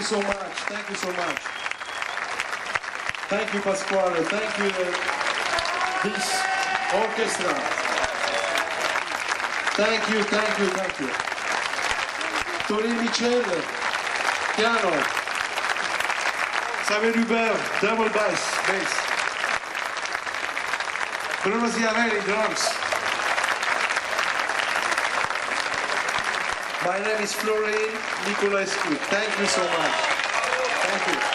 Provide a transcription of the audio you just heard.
you so much. Thank you so much. Thank you, Pasquale. Thank you, uh, this orchestra. Thank you, thank you, thank you. Tori Michele, piano. Xavier Hubert, double bass, bass. Bruno Ziarelli, drums. My name is Florin Niculescu. Thank you so much. Thank you.